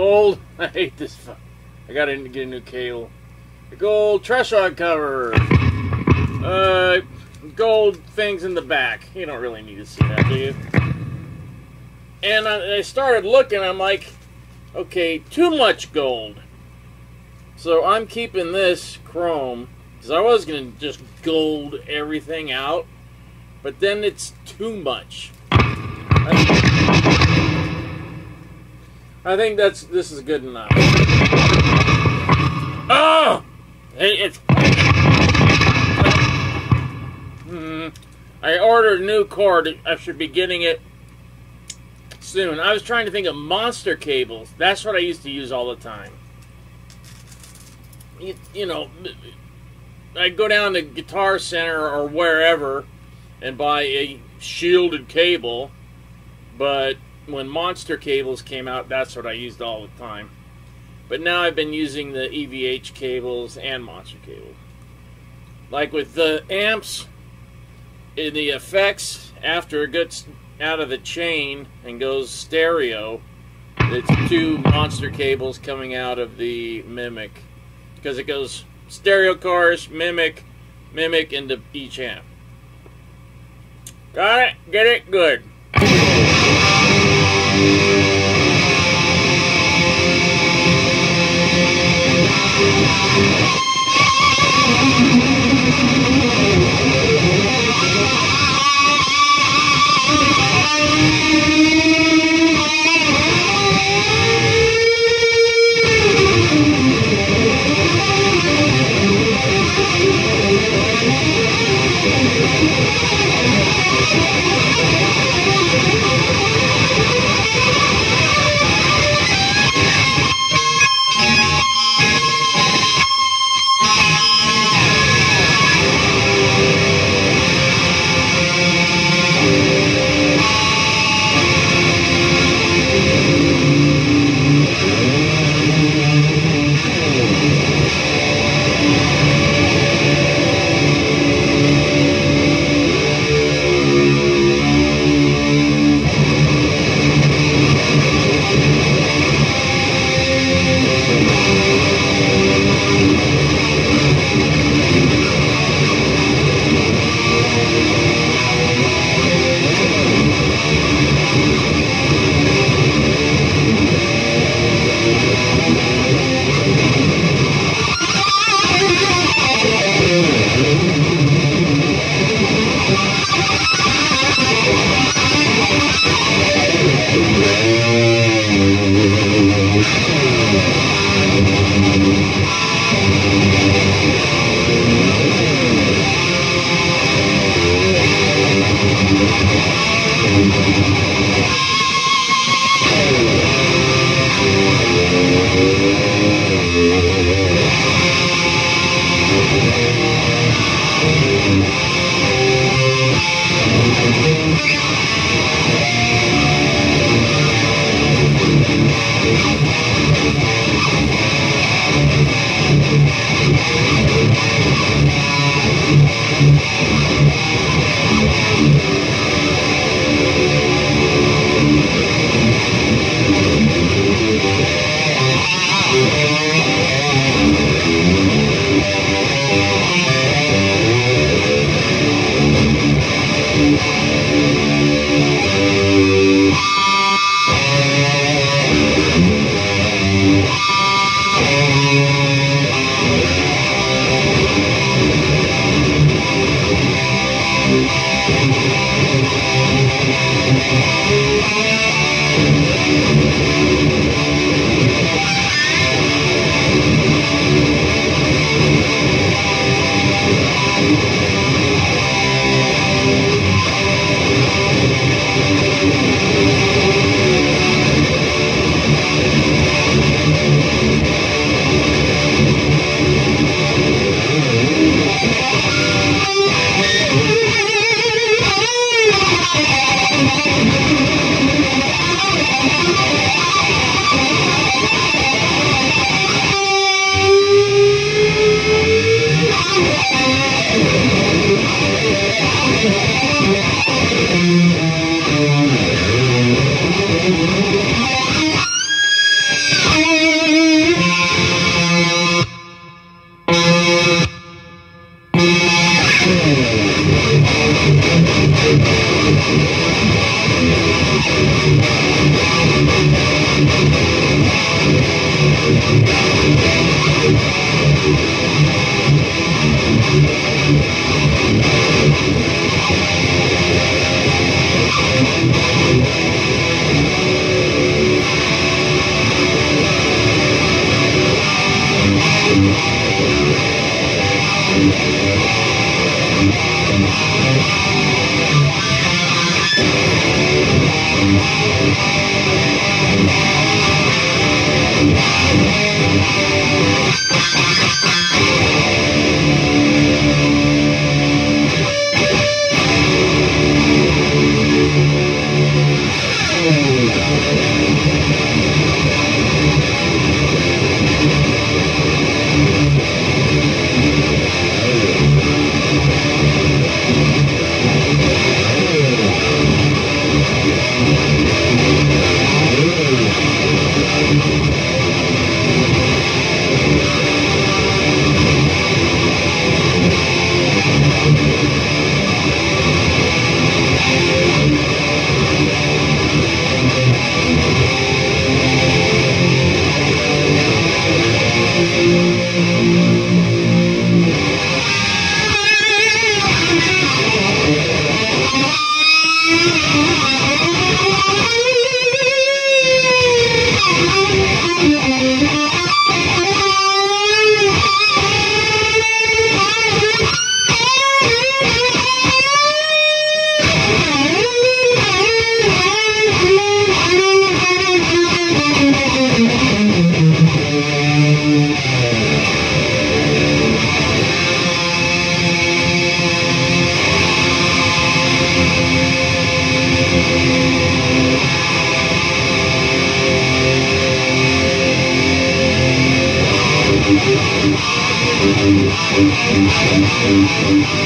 gold. I hate this. I gotta get a new cable. A gold truss rod cover. Uh, gold things in the back. You don't really need to see that, do you? And I, I started looking. I'm like, okay, too much gold. So I'm keeping this chrome because I was gonna just gold everything out, but then it's too much. I think that's this is good enough. Oh, it's. Hmm. I ordered a new cord. I should be getting it soon. I was trying to think of monster cables. That's what I used to use all the time. You, you know, I'd go down to Guitar Center or wherever and buy a shielded cable, but when monster cables came out, that's what I used all the time. But now I've been using the EVH cables and monster cables. Like with the amps, in the effects, after it gets out of the chain and goes stereo, it's two monster cables coming out of the Mimiq. Because it goes stereo cars, Mimiq, Mimiq into each amp. Got it? Get it? Good. Ah! Música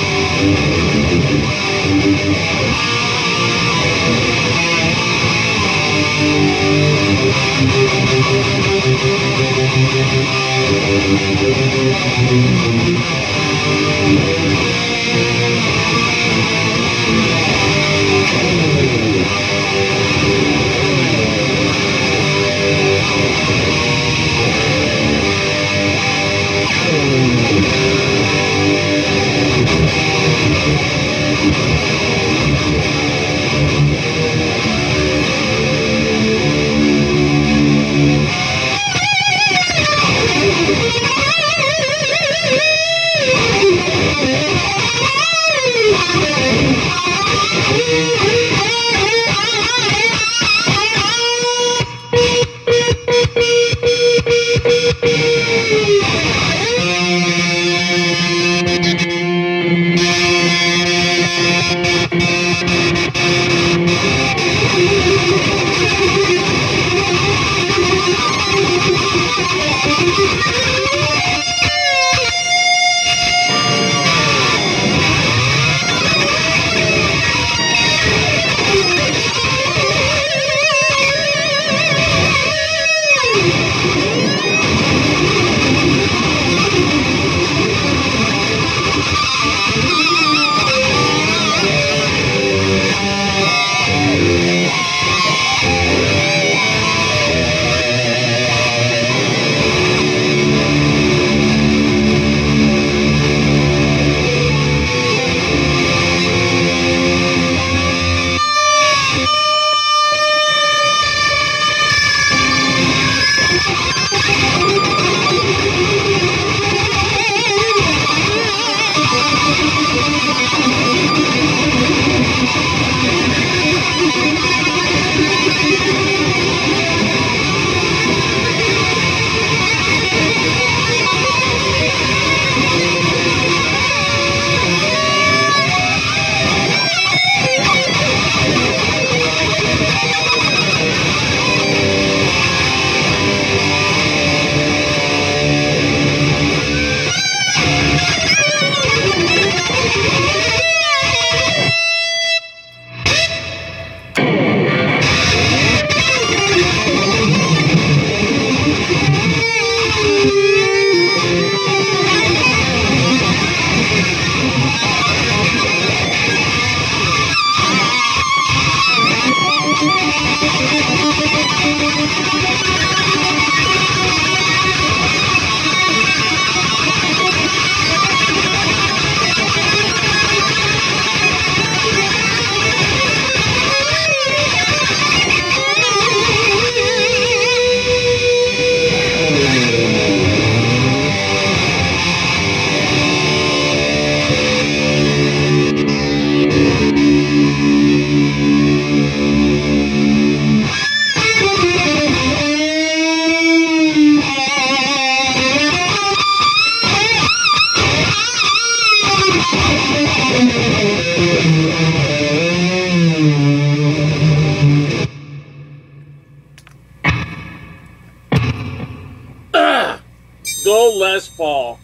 Gold Les Paul.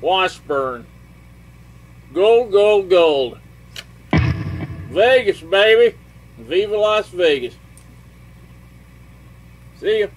Washburn. Gold, gold, gold. Vegas, baby. Viva Las Vegas. See ya.